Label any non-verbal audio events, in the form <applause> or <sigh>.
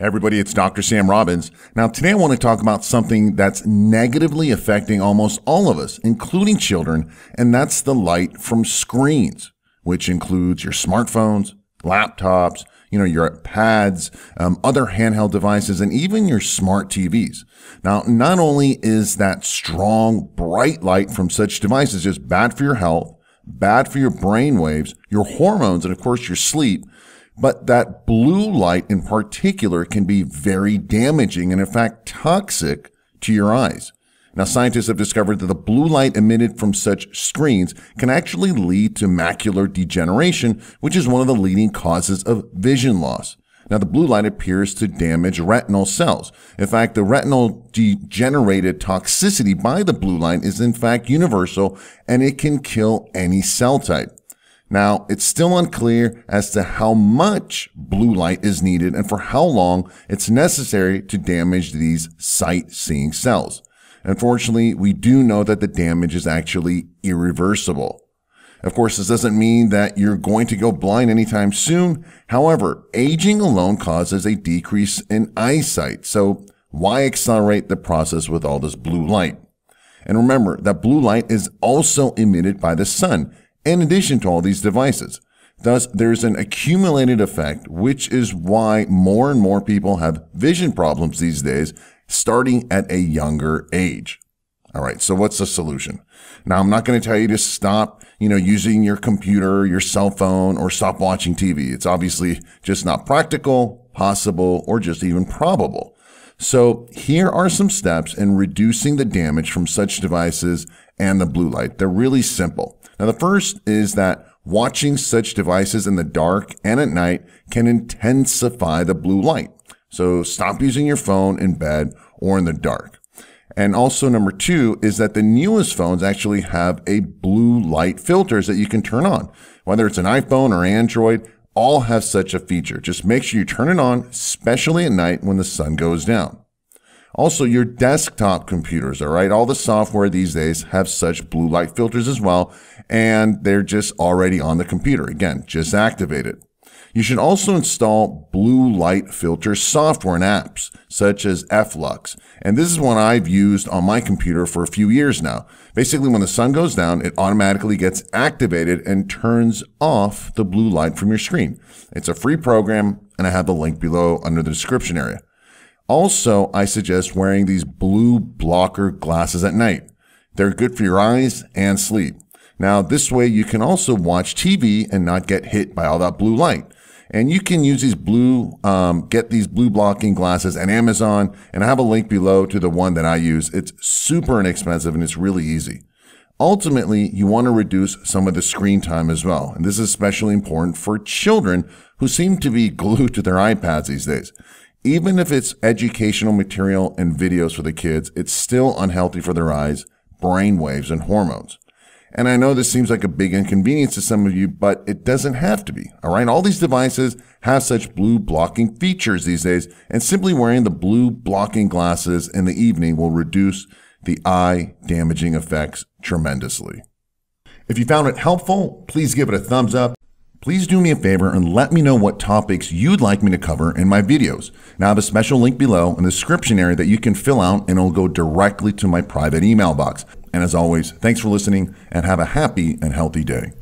Everybody, it's Dr. Sam Robbins. Now, today I want to talk about something that's negatively affecting almost all of us, including children, and that's the light from screens, which includes your smartphones, laptops, you know, your pads, um, other handheld devices, and even your smart TVs. Now, not only is that strong, bright light from such devices just bad for your health, bad for your brain waves, your hormones, and of course your sleep, but that blue light in particular can be very damaging and in fact toxic to your eyes. Now, scientists have discovered that the blue light emitted from such screens can actually lead to macular degeneration, which is one of the leading causes of vision loss. Now, the blue light appears to damage retinal cells. In fact, the retinal degenerated toxicity by the blue light is in fact universal and it can kill any cell type. Now, it's still unclear as to how much blue light is needed and for how long it's necessary to damage these sight seeing cells. Unfortunately, we do know that the damage is actually irreversible. Of course, this doesn't mean that you're going to go blind anytime soon. However, aging alone causes a decrease in eyesight. So why accelerate the process with all this blue light? And remember that blue light is also emitted by the sun in addition to all these devices. Thus, there's an accumulated effect, which is why more and more people have vision problems these days, starting at a younger age. All right. So what's the solution? Now, I'm not going to tell you to stop, you know, using your computer, your cell phone, or stop watching TV. It's obviously just not practical, possible, or just even probable. So here are some steps in reducing the damage from such devices and the blue light. They're really simple. Now, the first is that watching such devices in the dark and at night can intensify the blue light. So stop using your phone in bed or in the dark. And also number two is that the newest phones actually have a blue light filters that you can turn on. Whether it's an iPhone or Android, all have such a feature. Just make sure you turn it on, especially at night when the sun goes down. Also, your desktop computers, all right? All the software these days have such blue light filters as well, and they're just already on the computer. Again, just activate it. You should also install blue light filter software and apps such as f.lux. And this is one I've used on my computer for a few years now. Basically, when the sun goes down, it automatically gets activated and turns off the blue light from your screen. It's a free program and I have the link below under the description area. Also, I suggest wearing these blue blocker glasses at night. They're good for your eyes and sleep. Now, this way you can also watch TV and not get hit by all that blue light. And you can use these blue, um, get these blue blocking glasses at Amazon. And I have a link below to the one that I use. It's super inexpensive and it's really easy. Ultimately, you want to reduce some of the screen time as well. And this is especially important for children who seem to be <laughs> glued to their iPads these days even if it's educational material and videos for the kids, it's still unhealthy for their eyes, brain waves, and hormones. And I know this seems like a big inconvenience to some of you, but it doesn't have to be. All right. All these devices have such blue blocking features these days, and simply wearing the blue blocking glasses in the evening will reduce the eye damaging effects tremendously. If you found it helpful, please give it a thumbs up please do me a favor and let me know what topics you'd like me to cover in my videos. Now I have a special link below in the description area that you can fill out and it'll go directly to my private email box. And as always, thanks for listening and have a happy and healthy day.